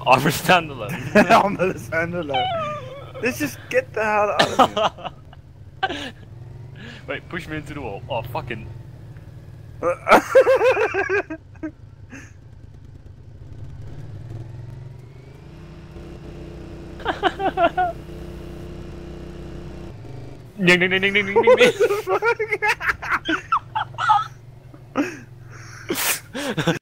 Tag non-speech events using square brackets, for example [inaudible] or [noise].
I'm a standalone. I'm a standalone. Let's just get the hell out of here. [laughs] Wait, push me into the wall. Oh, fucking. [laughs] Ding ding ding ding ding ding ding. What? [laughs]